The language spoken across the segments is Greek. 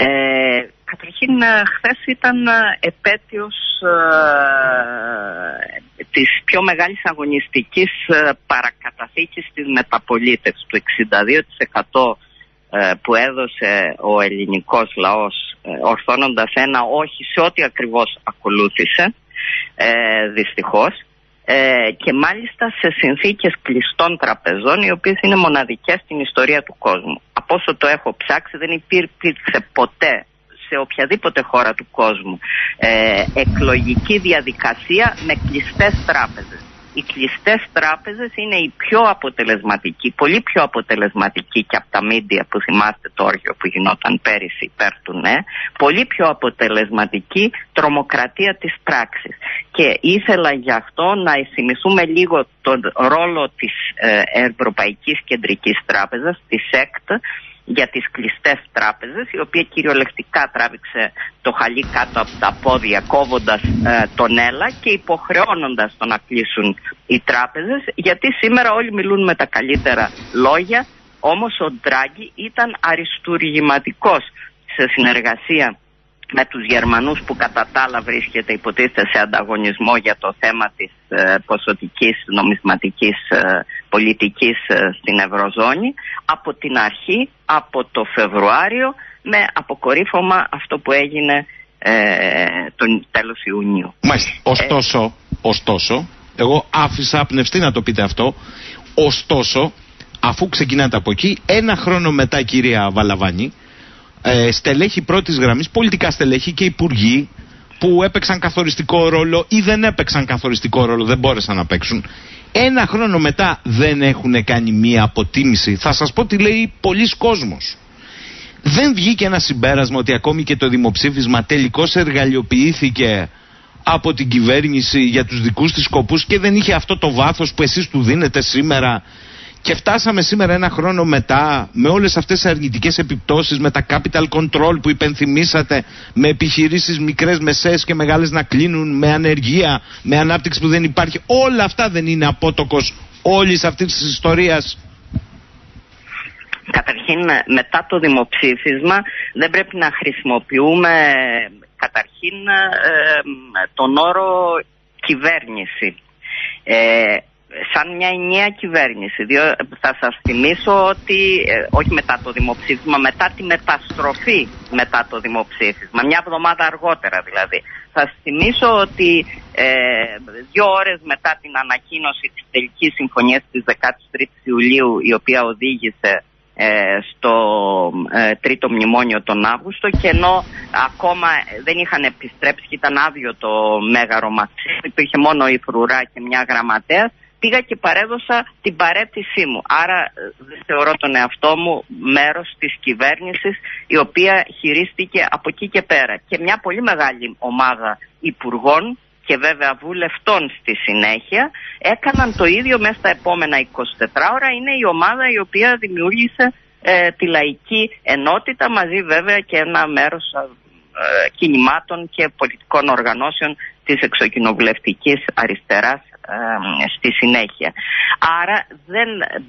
Ε, καταρχήν, ε, χθες ήταν ε, επέτειος ε, της πιο μεγάλης αγωνιστικής ε, παρακαταθήκης της μεταπολίτευσης του 62% ε, που έδωσε ο ελληνικός λαός ε, ορθώνοντας ένα όχι σε ό,τι ακριβώς ακολούθησε ε, δυστυχώς ε, και μάλιστα σε συνθήκες κλειστών τραπεζών οι οποίες είναι μοναδικές στην ιστορία του κόσμου. Από όσο το έχω ψάξει δεν υπήρξε ποτέ σε οποιαδήποτε χώρα του κόσμου ε, εκλογική διαδικασία με κλειστές τράπεζες οι κλειστές τράπεζες είναι η πιο αποτελεσματική, πολύ πιο αποτελεσματική και από τα μίντια που θυμάστε το όργιο που γινόταν πέρυσι υπέρ του ναι, πολύ πιο αποτελεσματική τρομοκρατία της πράξης. Και ήθελα γι' αυτό να θυμηθούμε λίγο τον ρόλο της ε, Ευρωπαϊκής Κεντρικής Τράπεζας, της ΕΚΤ, για τις κλειστές τράπεζες η οποία κυριολεκτικά τράβηξε το χαλί κάτω από τα πόδια κόβοντας ε, τον έλα και υποχρεώνοντας το να κλείσουν οι τράπεζες γιατί σήμερα όλοι μιλούν με τα καλύτερα λόγια. Όμως ο Ντράγκη ήταν αριστουργηματικός σε συνεργασία με τους Γερμανούς που κατά τα άλλα βρίσκεται υποτίθεται σε ανταγωνισμό για το θέμα της ε, ποσοτικής νομισματικής ε, πολιτικής ε, στην Ευρωζώνη από την αρχή, από το Φεβρουάριο με αποκορύφωμα αυτό που έγινε ε, τον τέλος Ιουνίου. Μάλιστα. Ωστόσο, ωστόσο, εγώ άφησα πνευστή να το πείτε αυτό, ωστόσο, αφού ξεκινάτε από εκεί, ένα χρόνο μετά κυρία Βαλαβάνη, ε, στελέχη πρώτης γραμμής, πολιτικά στελέχη και υπουργοί που έπαιξαν καθοριστικό ρόλο ή δεν έπαιξαν καθοριστικό ρόλο, δεν μπόρεσαν να παίξουν. Ένα χρόνο μετά δεν έχουν κάνει μία αποτίμηση. Θα σας πω τι λέει πολλοί κόσμος. Δεν βγήκε ένα συμπέρασμα ότι ακόμη και το δημοψήφισμα τελικώς εργαλειοποιήθηκε από την κυβέρνηση για τους δικούς της σκοπούς και δεν είχε αυτό το βάθος που εσείς του δίνετε σήμερα και φτάσαμε σήμερα ένα χρόνο μετά με όλες αυτές τις αρνητικές επιπτώσεις με τα capital control που υπενθυμίσατε με επιχειρήσεις μικρές, μεσαίες και μεγάλες να κλείνουν με ανεργία, με ανάπτυξη που δεν υπάρχει όλα αυτά δεν είναι απότοκος όλης αυτής της ιστορίας Καταρχήν μετά το δημοψήφισμα δεν πρέπει να χρησιμοποιούμε καταρχήν ε, τον όρο κυβέρνηση. Ε, σαν μια ενιαία κυβέρνηση. Διό, θα σας θυμίσω ότι, ε, όχι μετά το δημοψήφισμα, μετά τη μεταστροφή μετά το δημοψήφισμα, μια εβδομάδα αργότερα δηλαδή. Θα σας θυμίσω ότι ε, δύο ώρες μετά την ανακοίνωση της τελικής συμφωνίας της 13ης Ιουλίου, η οποία οδήγησε ε, στο ε, τρίτο μνημόνιο τον Αύγουστο και ενώ ακόμα δεν είχαν επιστρέψει και ήταν άδειο το Μέγαρο Μαξίμ, υπήρχε μόνο η Φρουρά και μια γραμματέας, πήγα και παρέδωσα την παρέτησή μου. Άρα ε, δεν θεωρώ τον εαυτό μου μέρος της κυβέρνησης η οποία χειρίστηκε από εκεί και πέρα. Και μια πολύ μεγάλη ομάδα υπουργών και βέβαια βουλευτών στη συνέχεια έκαναν το ίδιο μέσα στα επόμενα 24 ώρα. Είναι η ομάδα η οποία δημιούργησε ε, τη λαϊκή ενότητα μαζί βέβαια και ένα μέρος ε, κινημάτων και πολιτικών οργανώσεων της εξοκοινοβουλευτικής αριστεράς στη συνέχεια. Άρα δεν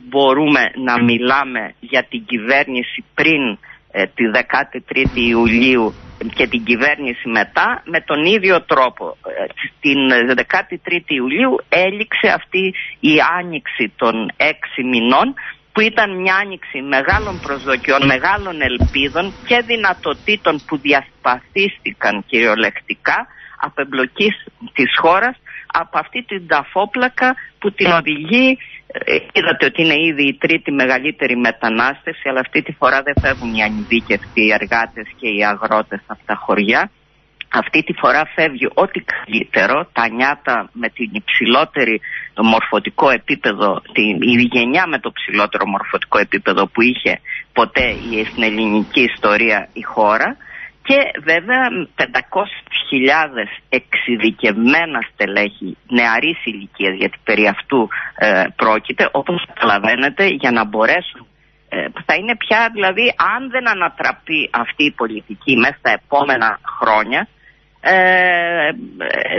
μπορούμε να μιλάμε για την κυβέρνηση πριν ε, τη 13η Ιουλίου και την κυβέρνηση μετά με τον ίδιο τρόπο. Ε, την 13η Ιουλίου έληξε αυτή η άνοιξη των έξι μηνών που ήταν μια άνοιξη μεγάλων προσδοκιών, μεγάλων ελπίδων και δυνατοτήτων που διασπαθίστηκαν κυριολεκτικά από εμπλοκής της χώρας από αυτή την ταφόπλακα που την οδηγεί. Ε, είδατε ότι είναι ήδη η τρίτη μεγαλύτερη μετανάστευση αλλά αυτή τη φορά δεν φεύγουν οι ανειδίκευτοι οι εργάτες και οι αγρότες από τα χωριά. Αυτή τη φορά φεύγει ό,τι καλύτερο, τα νιάτα με την υψηλότερη το μορφωτικό επίπεδο, την, η γενιά με το ψηλότερο μορφωτικό επίπεδο που είχε ποτέ στην ελληνική ιστορία η χώρα και βέβαια 500.000 εξειδικευμένα στελέχη νεαρής ηλικίας γιατί περί αυτού ε, πρόκειται όπως καταλαβαίνετε για να μπορέσουν ε, θα είναι πια δηλαδή αν δεν ανατραπεί αυτή η πολιτική μέσα στα επόμενα χρόνια ε,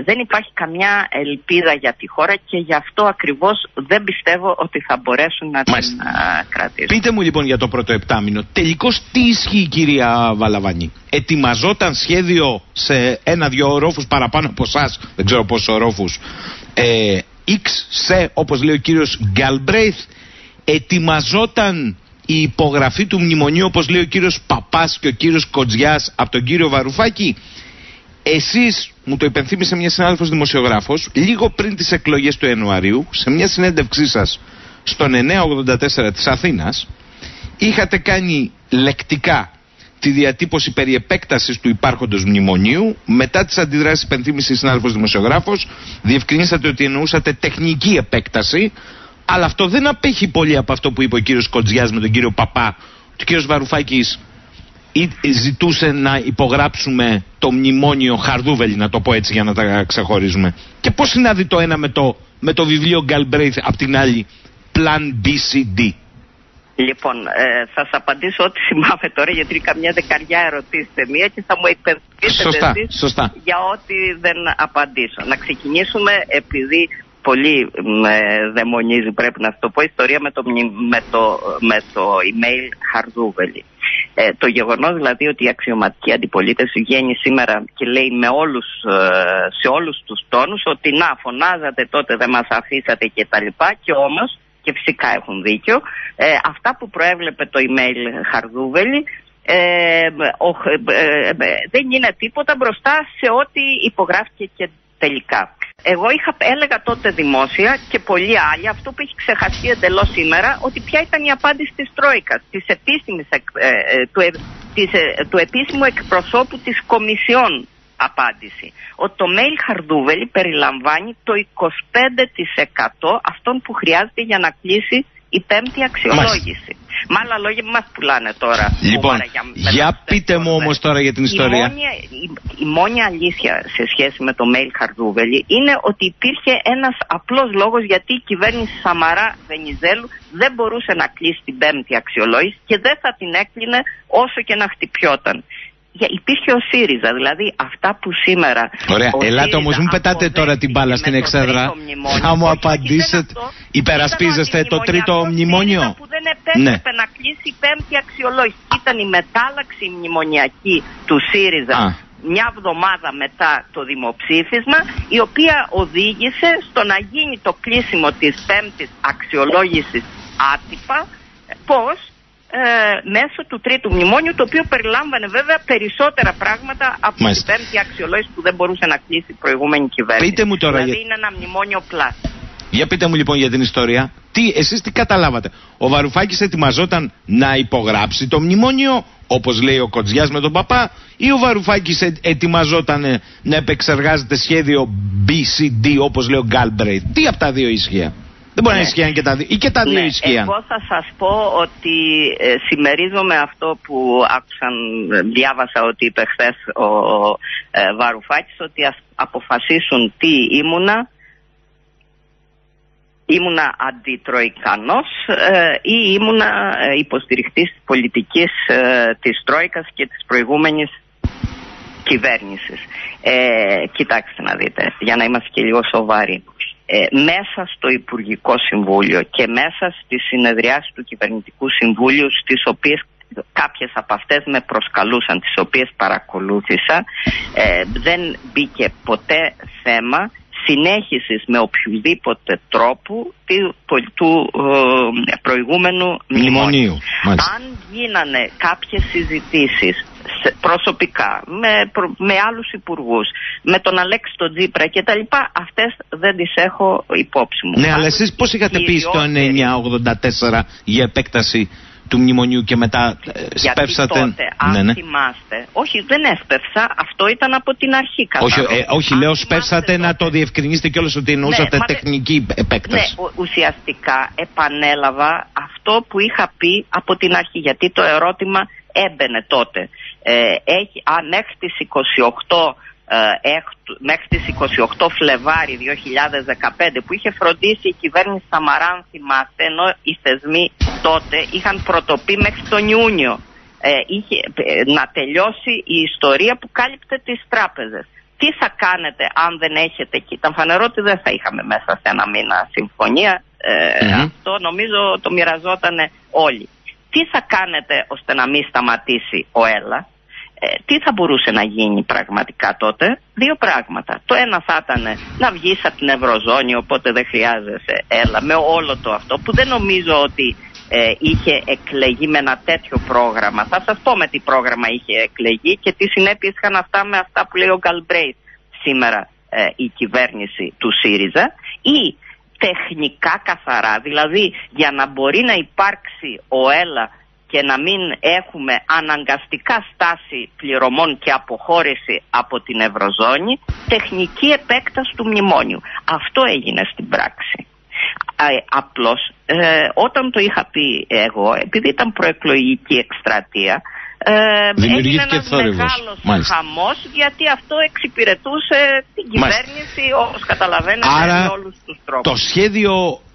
δεν υπάρχει καμιά ελπίδα για τη χώρα και γι' αυτό ακριβώς δεν πιστεύω ότι θα μπορέσουν να την κρατήσουν. Πείτε μου λοιπόν για το πρώτο επτάμινο, τελικώς τι ισχύει κυρία Βαλαβάνη; Ετοιμαζόταν σχέδιο σε ένα-δυο ορόφους παραπάνω από εσάς, δεν ξέρω πόσους ορόφους, ε, X σε όπως λέει ο κύριος Γκάλμπρέιθ, ετοιμαζόταν η υπογραφή του μνημονίου όπως λέει ο κύριος Παπάς και ο κύριος Κοτζιάς από τον κύριο Βαρουφάκη; Εσείς, μου το υπενθύμησε μια συνάδελφος δημοσιογράφος, λίγο πριν τις εκλογές του Ιανουαρίου, σε μια συνέντευξή σας στον 984 της Αθήνας, είχατε κάνει λεκτικά τη διατύπωση περί επέκτασης του υπάρχοντος μνημονίου. Μετά τις αντιδράσεις υπενθύμησε η συνάδελφος δημοσιογράφος, διευκρινίσατε ότι εννοούσατε τεχνική επέκταση, αλλά αυτό δεν απέχει πολύ από αυτό που είπε ο κύριος Κοντζιάς με τον κύριο Παπά. Ο κύριος Βαρουφάκης ζητούσε να υπογράψουμε το μνημόνιο Χαρδούβελη, να το πω έτσι για να τα ξεχωρίζουμε. Και πώς συνάδει το ένα με το, με το βιβλίο Γκάλμπρέιθ απ' την άλλη Plan BCD. Λοιπόν, ε, θα σας απαντήσω ό,τι θυμάμαι τώρα, γιατί είναι καμιά δεκαριά ερωτήσει σε μία και θα μου εκπαιδεύσετε σωστά, για ό,τι δεν απαντήσω. Να ξεκινήσουμε επειδή πολύ με δαιμονίζει πρέπει να το πω ιστορία με το, με το, με το email Χαρδούβελη. Ε, το γεγονός δηλαδή ότι η αξιωματική αντιπολίτευση βγαίνει σήμερα και λέει με όλους, ε, σε όλους τους τόνους ότι να φωνάζατε τότε δεν μας αφήσατε και τα λοιπά και όμως και φυσικά έχουν δίκιο ε, αυτά που προέβλεπε το email Χαρδούβελη ε, δεν είναι τίποτα μπροστά σε ό,τι υπογράφηκε και τελικά. Εγώ είχα, έλεγα τότε δημόσια και πολλοί άλλοι αυτό που έχει ξεχαστεί εντελώς σήμερα ότι ποια ήταν η απάντηση της Τρόικας, της επίσημης, ε, ε, του, ε, της, του επίσημου εκπροσώπου της Κομισιόν απάντηση. Ότι το mail Χαρδούβελη περιλαμβάνει το 25% αυτών που χρειάζεται για να κλείσει η πέμπτη αξιολόγηση. Με άλλα λόγια, μας πουλάνε τώρα. Λοιπόν, για, για πείτε μου όμως τώρα για την ιστορία. Η μόνη, η, η μόνη αλήθεια σε σχέση με το mail Χαρδούβελη είναι ότι υπήρχε ένας απλός λόγος γιατί η κυβέρνηση Σαμαρά Βενιζέλου δεν μπορούσε να κλείσει την πέμπτη αξιολόγηση και δεν θα την έκλεινε όσο και να χτυπιόταν υπήρχε ο ΣΥΡΙΖΑ. Δηλαδή αυτά που σήμερα. Ωραία, ελάτε όμως, μου πετάτε τώρα την μπάλα στην εξέδρα. Θα μου απαντήσετε. Υπερασπίζεστε το τρίτο μνημόνιο; Που δεν επέτρεπε ναι. να κλείσει η πέμπτη αξιολόγηση. Ήταν η μετάλλαξη μνημονιακή του ΣΥΡΙΖΑ. Μια εβδομάδα μετά το δημοψήφισμα η οποία οδήγησε στο να γίνει το κλείσιμο της πέμπτης αξιολόγησης άτυπα πώς; Ε, μέσω του τρίτου μνημόνιου, το οποίο περιλάμβανε βέβαια περισσότερα πράγματα από την πέμπτη αξιολόγηση που δεν μπορούσε να κλείσει η προηγούμενη κυβέρνηση. Πείτε μου τώρα. Δηλαδή είναι ένα μνημόνιο plus. Για πείτε μου λοιπόν για την ιστορία. Τι, εσείς τι καταλάβατε; Ο Βαρουφάκης ετοιμαζόταν να υπογράψει το μνημόνιο, όπως λέει ο Κοτζιάς με τον Παππά, ή ο Βαρουφάκης ετοιμαζόταν να επεξεργάζεται σχέδιο B, C, D, όπως λέει ο Γκάλμπρεϊτ; Τι από τα δύο ίσχυε. Δεν μπορεί να ναι. ισχύαν και τα δύο. Ή και τα δύο ναι, ισχύαν. Εγώ θα σας πω ότι ε, συμμερίζομαι αυτό που άκουσαν, ε, διάβασα ότι είπε χθες ο ε, Βαρουφάκης ότι ας αποφασίσουν τι ήμουνα. Ήμουνα αντιτροϊκανός ε, ή ήμουνα ε, υποστηριχτής της πολιτικής ε, της Τρόικας και της προηγούμενης κυβέρνησης. Ε, κοιτάξτε να δείτε, για να είμαστε και λίγο σοβαροί. Ε, μέσα στο Υπουργικό Συμβούλιο και μέσα στις συνεδριάσεις του Κυβερνητικού Συμβούλιου στις οποίες κάποιες από αυτές με προσκαλούσαν, τις οποίες παρακολούθησα ε, δεν μπήκε ποτέ θέμα συνέχισης με οποιοδήποτε τρόπο του, του ε, προηγούμενου μνημονίου. Αν γίνανε κάποιες συζητήσεις προσωπικά, με, με άλλους υπουργούς, με τον Αλέξη τον Τζίπρα και τα λοιπά, αυτές δεν τις έχω υπόψη μου. Ναι, αλλά εσείς πώς είχατε πει στο 1984 για επέκταση του μνημονίου και μετά ε, σπεύσατε. Τότε, αν ναι, ναι. θυμάστε, όχι δεν έσπευσα, αυτό ήταν από την αρχή κατά. Όχι, ε, όχι λέω σπεύσατε να το διευκρινίσετε κιόλας ότι εννοούσατε ναι, τεχνική επέκταση. Ναι, ουσιαστικά επανέλαβα αυτό που είχα πει από την αρχή, γιατί το ερώτημα έμπαινε τότε. Ε, έχει, α, μέχρι τις 28 ε, μέχρι τις 28 Φλεβάρι 2015 που είχε φροντίσει η κυβέρνηση Σαμαράν θυμάστε ενώ οι θεσμοί τότε είχαν πρωτοπεί μέχρι τον Ιούνιο. Ε, είχε, να τελειώσει η ιστορία που κάλυπτε τις τράπεζες. τι θα κάνετε αν δεν έχετε και ήταν φανερό ότι δεν θα είχαμε μέσα σε ένα μήνα συμφωνία ε, αυτό νομίζω το μοιραζόταν όλοι. Τι θα κάνετε ώστε να μην σταματήσει ο ΕΛΑ ε, τι θα μπορούσε να γίνει πραγματικά τότε; Δύο πράγματα. Το ένα θα ήταν να βγεις από την Ευρωζώνη οπότε δεν χρειάζεσαι έλα με όλο το αυτό που δεν νομίζω ότι ε, είχε εκλεγεί με ένα τέτοιο πρόγραμμα. Θα σας πω με τι πρόγραμμα είχε εκλεγεί και τι συνέπειες είχαν αυτά με αυτά που λέει ο Γκαλμπρέιτ σήμερα ε, η κυβέρνηση του ΣΥΡΙΖΑ ή τεχνικά καθαρά, δηλαδή για να μπορεί να υπάρξει ο ΕΛΑ και να μην έχουμε αναγκαστικά στάση πληρωμών και αποχώρηση από την Ευρωζώνη, τεχνική επέκταση του μνημόνιου. Αυτό έγινε στην πράξη. Ε, απλώς ε, όταν το είχα πει εγώ, επειδή ήταν προεκλογική εκστρατεία, ε, έγινε ένας μεγάλος χαμός γιατί αυτό εξυπηρετούσε την κυβέρνηση όπως καταλαβαίνετε Άρα, με όλους τους τρόπους. Το σχέδιο X,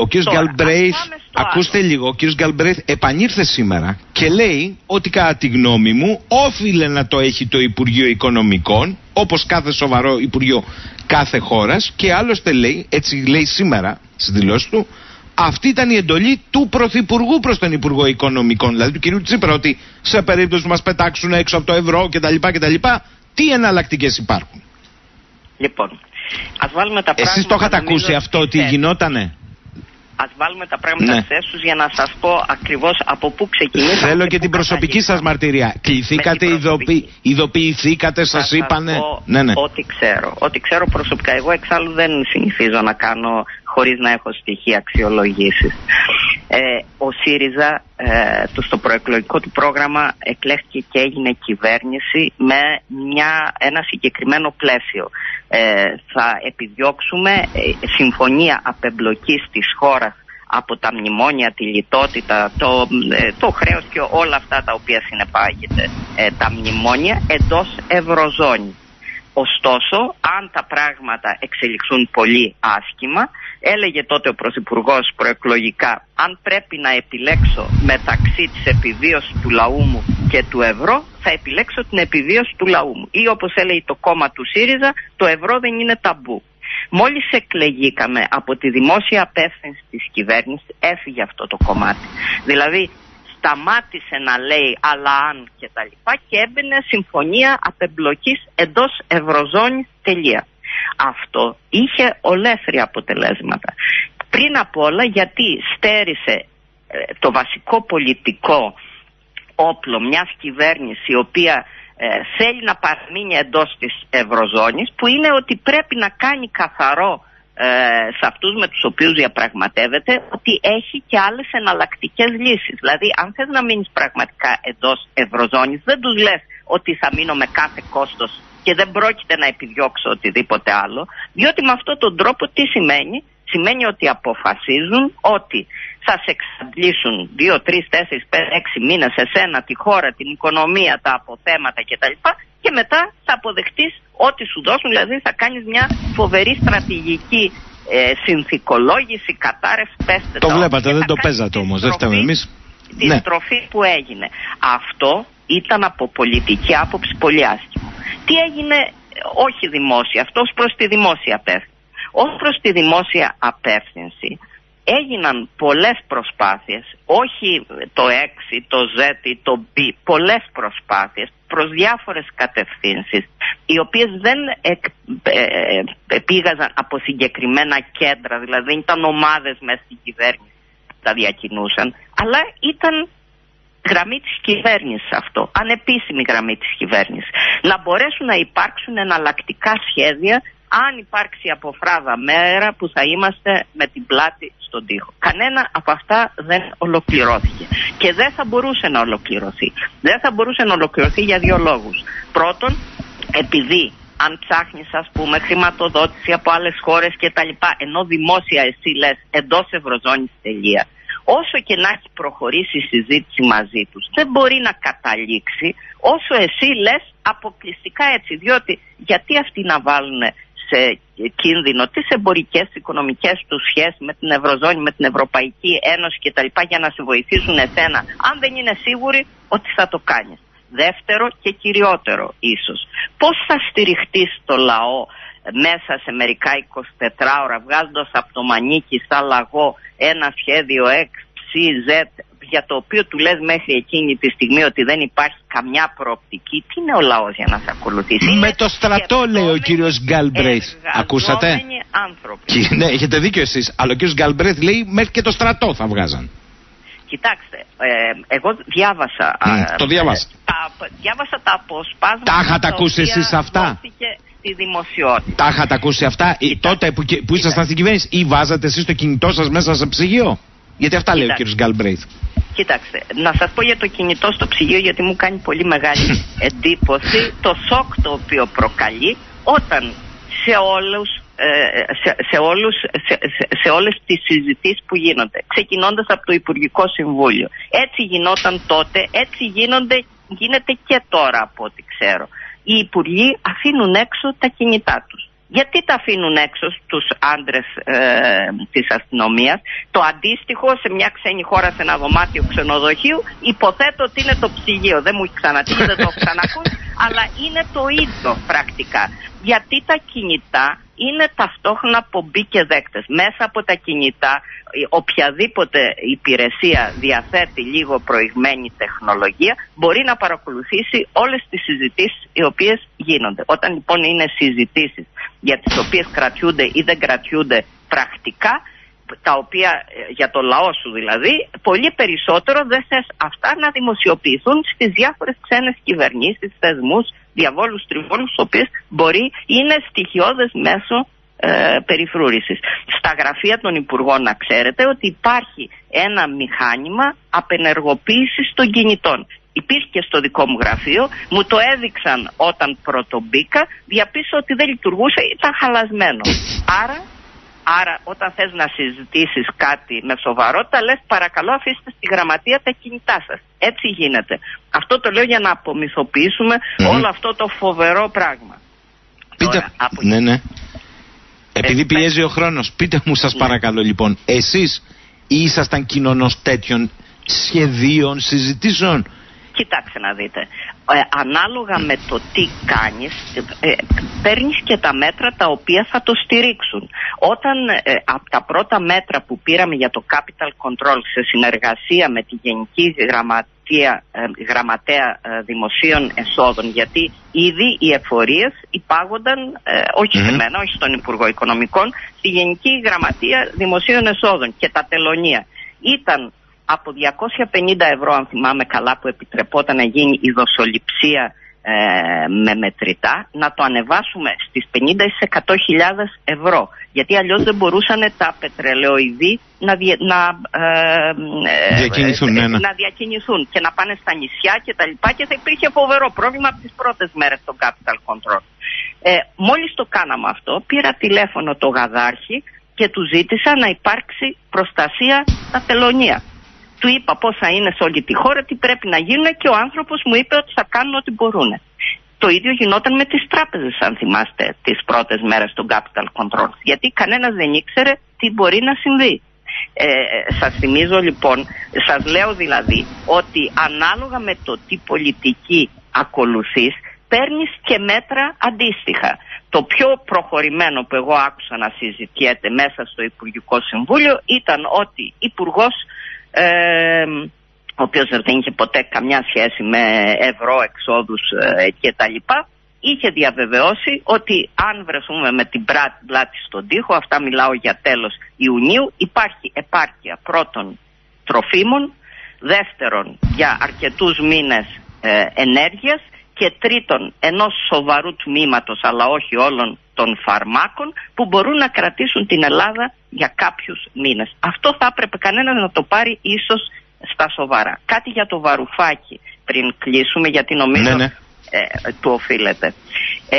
ο κ. Γκαλμπρέιθ, ακούστε λίγο, ο κ. Γκαλμπρέιθ επανήρθε σήμερα και λέει ότι κατά τη γνώμη μου όφιλε να το έχει το Υπουργείο Οικονομικών, όπως κάθε σοβαρό Υπουργείο κάθε χώρας και άλλωστε λέει, έτσι λέει σήμερα στις δηλώσεις του, αυτή ήταν η εντολή του Πρωθυπουργού προς τον Υπουργό Οικονομικών, δηλαδή του κ. Τσίπρα, ότι σε περίπτωση που μας πετάξουν έξω από το ευρώ κτλ. κτλ τι εναλλακτικές υπάρχουν. Λοιπόν, ας βάλουμε τα πράγματα. Εσείς το είχατε ακούσει αυτό ότι γινότανε; Α βάλουμε τα πράγματα ναι. σε για να σας πω ακριβώς από πού ξεκινήσαμε. Θέλω και, την προσωπική σας μαρτυρία. Κληθήκατε, ειδοποιη... ειδοποιηθήκατε, σας είπανε; Ναι, ναι. Ό,τι ξέρω. Ό,τι ξέρω προσωπικά. Εγώ εξάλλου δεν συνηθίζω να κάνω χωρίς να έχω στοιχεία αξιολογήσεις. Ε, ο ΣΥΡΙΖΑ ε, το στο προεκλογικό του πρόγραμμα εκλέχθηκε και έγινε κυβέρνηση με μια, ένα συγκεκριμένο πλαίσιο. Ε, θα επιδιώξουμε ε, συμφωνία απεμπλοκής της χώρας από τα μνημόνια, τη λιτότητα, το, ε, το χρέος και όλα αυτά τα οποία συνεπάγεται τα μνημόνια εντός Ευρωζώνης. Ωστόσο, αν τα πράγματα εξελιχθούν πολύ άσχημα, έλεγε τότε ο Πρωθυπουργός προεκλογικά, αν πρέπει να επιλέξω μεταξύ της επιβίωσης του λαού μου και του ευρώ, θα επιλέξω την επιβίωση του λαού μου. Ή όπως έλεγε το κόμμα του ΣΥΡΙΖΑ, το ευρώ δεν είναι ταμπού. Μόλις εκλεγήκαμε από τη δημόσια απεύθυνση της κυβέρνησης, έφυγε αυτό το κομμάτι. Δηλαδή, σταμάτησε να λέει αλλά αν και τα λοιπά και έμπαινε συμφωνία απεμπλοκής εντός Ευρωζώνης τελεία. Αυτό είχε ολέθρια αποτελέσματα. Πριν απ' όλα γιατί στέρισε ε, το βασικό πολιτικό όπλο μιας κυβέρνησης η οποία ε, θέλει να παραμείνει εντός της Ευρωζώνης που είναι ότι πρέπει να κάνει καθαρό ε, σε αυτούς με τους οποίους διαπραγματεύεται ότι έχει και άλλες εναλλακτικές λύσεις. Δηλαδή αν θες να μείνεις πραγματικά εντός Ευρωζώνης δεν τους λες ότι θα μείνω με κάθε κόστος και δεν πρόκειται να επιδιώξω οτιδήποτε άλλο διότι με αυτόν τον τρόπο τι σημαίνει; Σημαίνει ότι αποφασίζουν ότι θα σε εξαντλήσουν 2, 3, 4, 5, 6 μήνες σε σένα, τη χώρα, την οικονομία, τα αποθέματα κτλ. Και μετά θα αποδεχτείς ό,τι σου δώσουν, δηλαδή θα κάνεις μια φοβερή στρατηγική ε, συνθηκολόγηση, κατάρρευση, πέστε το. Το βλέπατε, δεν το παίζατε όμως, δεν φταίμε εμείς. Τη ναι. στροφή που έγινε. Αυτό ήταν από πολιτική άποψη πολύ άσχημο. Τι έγινε, όχι δημόσια, αυτός προς τη δημόσια απεύθυνση. Ως προς τη δημόσια απεύθυνση, έγιναν πολλές προσπάθειες, όχι το 6, το Z ή το B, πολλές προσπάθειες προς διάφορες κατευθύνσεις, οι οποίες δεν εκ, ε, ε, πήγαζαν από συγκεκριμένα κέντρα, δηλαδή δεν ήταν ομάδες μέσα στην κυβέρνηση που τα διακινούσαν, αλλά ήταν γραμμή της κυβέρνησης αυτό, ανεπίσημη γραμμή της κυβέρνησης. Να μπορέσουν να υπάρξουν εναλλακτικά σχέδια αν υπάρξει αποφράδα μέρα που θα είμαστε με την πλάτη στον τοίχο. Κανένα από αυτά δεν ολοκληρώθηκε. Και δεν θα μπορούσε να ολοκληρωθεί. Δεν θα μπορούσε να ολοκληρωθεί για δύο λόγους. Πρώτον, επειδή αν ψάχνεις, ας πούμε, χρηματοδότηση από άλλες χώρες κτλ. Ενώ δημόσια εσύ λες εντός Ευρωζώνης τελεία, όσο και να έχει προχωρήσει η συζήτηση μαζί τους, δεν μπορεί να καταλήξει όσο εσύ λες αποκλειστικά έτσι. Διότι γιατί αυτοί να βάλουν σε κίνδυνο τις εμπορικές οικονομικές τους σχέσεις με την Ευρωζώνη, με την Ευρωπαϊκή Ένωση κτλ. για να σε βοηθήσουν εσένα, αν δεν είναι σίγουροι ότι θα το κάνεις. Δεύτερο και κυριότερο ίσως. Πώς θα στηριχτείς στο λαό μέσα σε μερικά 24 ώρα βγάζοντας από το μανίκι σαν λαγό ένα σχέδιο X, Y, Z για το οποίο του λες μέχρι εκείνη τη στιγμή ότι δεν υπάρχει καμιά προοπτική, τι είναι ο λαός για να σε ακολουθήσει; Με το στρατό λέει ο κύριος Γκάλμπρεθ. Ακούσατε; Άνθρωποι. ναι, έχετε δίκιο εσείς. Αλλά ο κύριος Γκάλμπρεθ λέει μέχρι και το στρατό θα βγάζαν. Κοιτάξτε, ε, εγώ διάβασα. Mm, το διάβασα. Τα, διάβασα τα αποσπάσματα. Τα είχατε ακούσει εσείς αυτά; Στη δημοσιότητα. Τα είχατε ακούσει αυτά; Τότε που, που ήσασταν στην κυβέρνηση ή βάζατε εσείς το κινητό σας μέσα σε ψυγείο; Γιατί αυτά λέει ο κύριος Γκάλμπρέιθ. Κοιτάξτε, να σας πω για το κινητό στο ψυγείο γιατί μου κάνει πολύ μεγάλη εντύπωση το σοκ το οποίο προκαλεί όταν σε όλους ε, σε, σε, όλους, σε, σε όλες τις συζητήσεις που γίνονται ξεκινώντας από το Υπουργικό Συμβούλιο. Έτσι γινόταν τότε έτσι γίνονται, γίνεται και τώρα από ό,τι ξέρω. Οι Υπουργοί αφήνουν έξω τα κινητά τους γιατί τα αφήνουν έξω στους άντρες ε, της αστυνομίας; Το αντίστοιχο σε μια ξένη χώρα σε ένα δωμάτιο ξενοδοχείου υποθέτω ότι είναι το ψυγείο. Δεν μου έχει ξανατύχει, δεν το έχω ξανακούσει, αλλά είναι το ίδιο πρακτικά. Γιατί τα κινητά είναι ταυτόχρονα πομπή και δέκτες. Μέσα από τα κινητά οποιαδήποτε υπηρεσία διαθέτει λίγο προηγμένη τεχνολογία μπορεί να παρακολουθήσει όλες τις συζητήσεις οι οποίες γίνονται. Όταν λοιπόν είναι συζητήσεις για τις οποίες κρατιούνται ή δεν κρατιούνται πρακτικά τα οποία ε, για το λαό σου δηλαδή, πολύ περισσότερο δεν θες αυτά να δημοσιοποιηθούν στις διάφορες ξένες κυβερνήσεις, θεσμούς, διαβόλους, τριβόλους, οι οποίες μπορεί είναι στοιχειώδες μέσω ε, περιφρούρησης. Στα γραφεία των Υπουργών να ξέρετε ότι υπάρχει ένα μηχάνημα απενεργοποίησης των κινητών. Υπήρχε και στο δικό μου γραφείο, μου το έδειξαν όταν πρώτο μπήκα, διαπίστωσα ότι δεν λειτουργούσε, ήταν χαλασμένο. Άρα, άρα όταν θες να συζητήσεις κάτι με σοβαρότητα, λες παρακαλώ αφήστε στη γραμματεία τα κινητά σας. Έτσι γίνεται. Αυτό το λέω για να απομυθοποιήσουμε όλο αυτό το φοβερό πράγμα. Πείτε... Ναι, ναι. Επειδή ε, πιέζει ο χρόνος, πείτε μου σας ναι. παρακαλώ λοιπόν, εσείς ήσασταν κοινωνός τέτοιων σχεδίων, συζητήσεων; Κοιτάξτε να δείτε. Ε, ανάλογα με το τι κάνεις, ε, παίρνεις και τα μέτρα τα οποία θα το στηρίξουν. Όταν ε, από τα πρώτα μέτρα που πήραμε για το capital control σε συνεργασία με τη Γενική Γραμματεία, ε, Γραμματέα Δημοσίων Εσόδων, γιατί ήδη οι εφορίες υπάγονταν, όχι σε μένα, όχι στον Υπουργό Οικονομικών, στη Γενική Γραμματεία Δημοσίων Εσόδων και τα τελωνία. Ήταν από 250 ευρώ αν θυμάμαι καλά που επιτρεπόταν να γίνει η δοσοληψία ε, με μετρητά να το ανεβάσουμε στις 50 ή 100.000 ευρώ γιατί αλλιώς δεν μπορούσαν τα πετρελαιοειδή να, να, ε, ε, διακινηθούν, ναι, ναι. να διακινηθούν και να πάνε στα νησιά και τα λοιπά και θα υπήρχε φοβερό πρόβλημα από τις πρώτες μέρες στο Capital Control. Ε, μόλις το κάναμε αυτό πήρα τηλέφωνο το γαδάρχη και του ζήτησα να υπάρξει προστασία στα τελωνία του είπα πόσα είναι σε όλη τη χώρα, τι πρέπει να γίνουν και ο άνθρωπος μου είπε ότι θα κάνουν ό,τι μπορούν. Το ίδιο γινόταν με τις τράπεζες, αν θυμάστε, τις πρώτες μέρες του Capital Control. Γιατί κανένας δεν ήξερε τι μπορεί να συμβεί. Ε, σας θυμίζω λοιπόν, σας λέω δηλαδή ότι ανάλογα με το τι πολιτική ακολουθείς παίρνεις και μέτρα αντίστοιχα. Το πιο προχωρημένο που εγώ άκουσα να συζητιέται μέσα στο Υπουργικό Συμβούλιο ήταν ότι υπουργός ο οποίος δεν είχε ποτέ καμιά σχέση με ευρώ, εξόδους ε, και τα λοιπά, είχε διαβεβαιώσει ότι αν βρεθούμε με την πλάτη στον τοίχο, αυτά μιλάω για τέλος Ιουνίου, υπάρχει επάρκεια πρώτον τροφίμων, δεύτερον για αρκετούς μήνες ε, ενέργειας και τρίτον ενός σοβαρού τμήματος αλλά όχι όλων των φαρμάκων που μπορούν να κρατήσουν την Ελλάδα για κάποιους μήνες. Αυτό θα έπρεπε κανένας να το πάρει ίσως στα σοβαρά. Κάτι για το βαρουφάκι πριν κλείσουμε γιατί νομίζω ναι, ναι. Ε, του οφείλεται. Ε,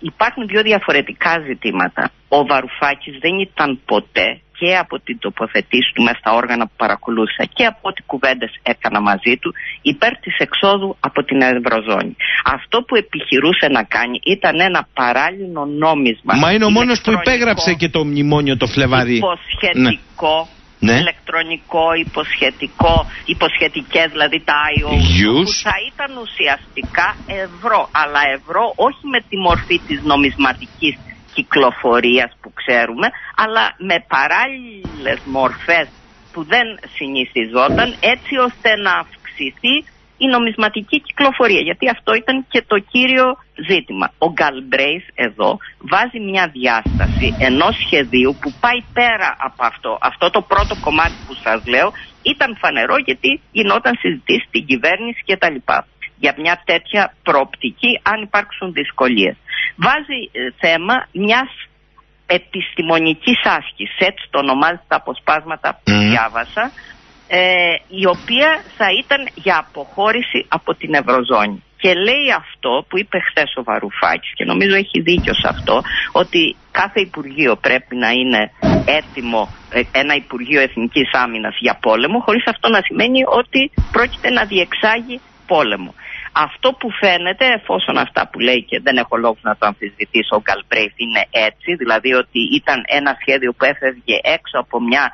υπάρχουν δύο διαφορετικά ζητήματα. Ο Βαρουφάκης δεν ήταν ποτέ και από την τοποθετήση του μέσα στα όργανα που παρακολούθησα και από ό,τι κουβέντες έκανα μαζί του υπέρ της εξόδου από την Ευρωζώνη. Αυτό που επιχειρούσε να κάνει ήταν ένα παράλληλο νόμισμα. Μα είναι ο μόνος που υπέγραψε και το μνημόνιο το Φλεβάρι. Υποσχετικό, Ναι. Ηλεκτρονικό, υποσχετικό, υποσχετικές δηλαδή τα IOU που θα ήταν ουσιαστικά ευρώ, αλλά ευρώ όχι με τη μορφή της νομισματικής κυκλοφορίας που ξέρουμε, αλλά με παράλληλες μορφές που δεν συνηθιζόταν έτσι ώστε να αυξηθεί η νομισματική κυκλοφορία, γιατί αυτό ήταν και το κύριο ζήτημα. Ο Γκαλμπρέις εδώ βάζει μια διάσταση ενός σχεδίου που πάει πέρα από αυτό. Αυτό το πρώτο κομμάτι που σας λέω ήταν φανερό γιατί γινόταν συζητήσεις στην κυβέρνηση κτλ. Για μια τέτοια προοπτική αν υπάρξουν δυσκολίες. Βάζει ε, θέμα μιας επιστημονικής άσκησης, έτσι το ονομάζει τα αποσπάσματα που διάβασα, ε, η οποία θα ήταν για αποχώρηση από την Ευρωζώνη. Και λέει αυτό που είπε χθες ο Βαρουφάκης και νομίζω έχει δίκιο σε αυτό ότι κάθε Υπουργείο πρέπει να είναι έτοιμο ε, ένα Υπουργείο Εθνικής Άμυνας για πόλεμο χωρίς αυτό να σημαίνει ότι πρόκειται να διεξάγει πόλεμο. Αυτό που φαίνεται, εφόσον αυτά που λέει και δεν έχω λόγο να το αμφισβητήσω, ο Γκαλμπρέιθ είναι έτσι, δηλαδή ότι ήταν ένα σχέδιο που έφευγε έξω από μια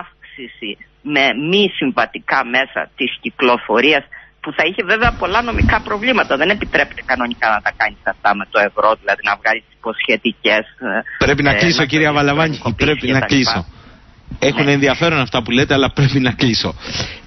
αύξηση με μη συμβατικά μέσα της κυκλοφορίας που θα είχε βέβαια πολλά νομικά προβλήματα. Δεν επιτρέπεται κανονικά να τα κάνεις αυτά με το ευρώ, δηλαδή να βγάλεις τι υποσχετικές. Ε, πρέπει να ε, κλείσω, κυρία Βαλαβάνη. Πρέπει να κλείσω. Έχουν ναι. ενδιαφέρον αυτά που λέτε, αλλά πρέπει να κλείσω.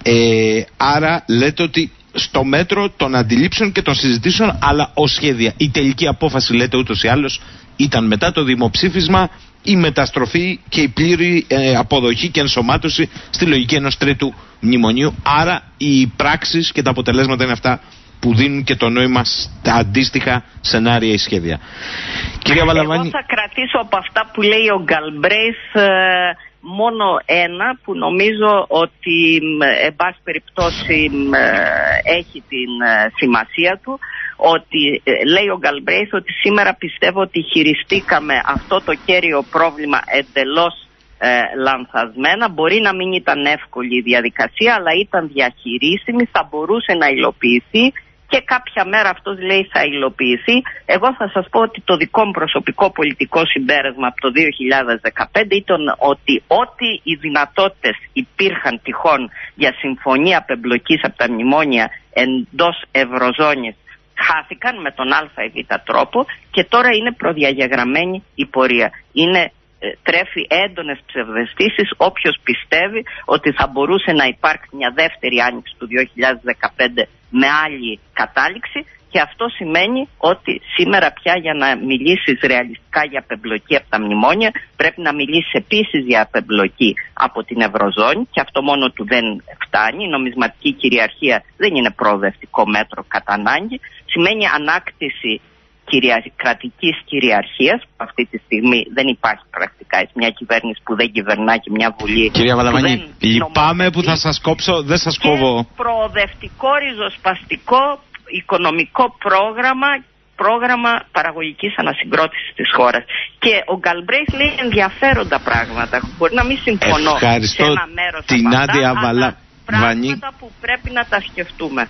Ε, άρα λέτε ότι στο μέτρο των αντιλήψεων και των συζητήσεων, αλλά ω σχέδια. Η τελική απόφαση, λέτε ούτως ή άλλως, ήταν μετά το δημοψήφισμα η μεταστροφή και η πλήρη ε, αποδοχή και ενσωμάτωση στη λογική ενός τρίτου μνημονίου. Άρα οι πράξεις και τα αποτελέσματα είναι αυτά που δίνουν και το νόημα στα αντίστοιχα σενάρια ή σχέδια. Κυρία Βαλαβάνη. Εγώ θα κρατήσω από αυτά που λέει ο Γκαλμπρέιθ ε, μόνο ένα που νομίζω ότι εν πάση περιπτώσει έχει την ε, σημασία του ότι ε, λέει ο Γκαλμπρέιθ ότι σήμερα πιστεύω ότι χειριστήκαμε αυτό το κέριο πρόβλημα εντελώς ε, λανθασμένα. Μπορεί να μην ήταν εύκολη η διαδικασία αλλά ήταν διαχειρίσιμη, θα μπορούσε να υλοποιηθεί και κάποια μέρα αυτός λέει θα υλοποιηθεί. Εγώ θα σας πω ότι το δικό μου προσωπικό πολιτικό συμπέρασμα από το 2015 ήταν ότι ό,τι οι δυνατότητες υπήρχαν τυχόν για συμφωνία απεμπλοκής από τα μνημόνια εντός Ευρωζώνης χάθηκαν με τον α ή β τρόπο και τώρα είναι προδιαγεγραμμένη η πορεία. Είναι ε, τρέφει έντονες ψευδεστήσεις όποιος πιστεύει ότι θα μπορούσε να υπάρξει μια δεύτερη άνοιξη του 2015 με άλλη κατάληξη και αυτό σημαίνει ότι σήμερα πια για να μιλήσεις ρεαλιστικά για απεμπλοκή από τα μνημόνια πρέπει να μιλήσεις επίσης για απεμπλοκή από την Ευρωζώνη και αυτό μόνο του δεν φτάνει. Η νομισματική κυριαρχία δεν είναι προοδευτικό μέτρο κατά ανάγκη. Σημαίνει ανάκτηση κρατικής κυριαρχίας, που αυτή τη στιγμή δεν υπάρχει πρακτικά. Έχει μια κυβέρνηση που δεν κυβερνά και μια βουλή. Κυρία Βαλαμανή, λυπάμαι που θα σας κόψω, δεν σας κόβω. Προοδευτικό, ριζοσπαστικό, οικονομικό πρόγραμμα πρόγραμμα παραγωγικής ανασυγκρότησης της χώρας. Και ο Γκαλμπρέις λέει ενδιαφέροντα πράγματα. Μπορεί να μην συμφωνώ Ευχαριστώ σε ένα μέρος την από Άντια αυτά, πράγματα που πρέπει να τα σκεφτούμε.